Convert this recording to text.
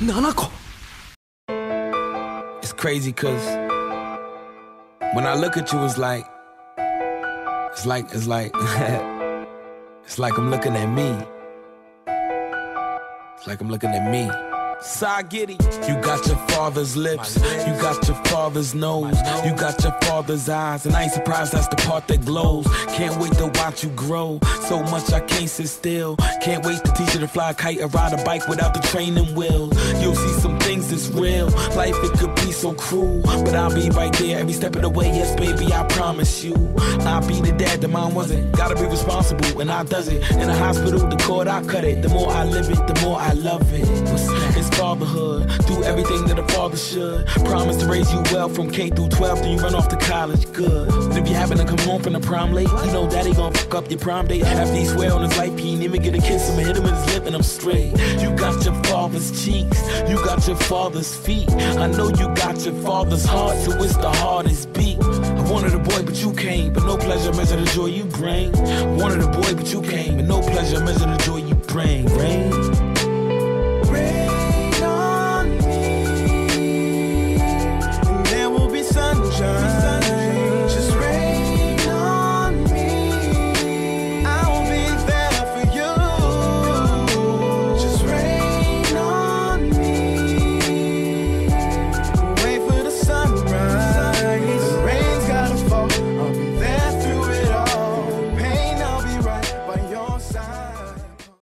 Nanako. It's crazy cause when I look at you, it's like, it's like, it's like, it's like I'm looking at me. It's like I'm looking at me. Sagiri. You got your father's lips, you got your father's nose, you got your father's eyes, and I ain't surprised that's the part that glows. Can't wait to watch you grow. So much I can't sit still. Can't wait to teach you to fly a kite or ride a bike without the training wheels. You'll see some things that's real. Life it could be so cruel, but I'll be right there every step of the way. Yes, baby, I promise you. I'll be the dad the mom wasn't. Gotta be responsible, and I does it. In the hospital, the cord I cut it. The more I live it, the more I love it. It's fatherhood. Do everything that a father should. Promise to raise you well from K through 12, then you run off to college. Good. And if you happen to come home from the prom late, you know daddy gon' fuck up your prom date. After he swear on his life, he ain't even get a kiss. I'ma hit him in his lip and I'm straight. You got your father's cheeks, you got your father's feet. I know you got your father's heart, so it's the hardest beat. I wanted a boy, but you came. But no pleasure measure the joy you bring. Wanted a boy, but you came.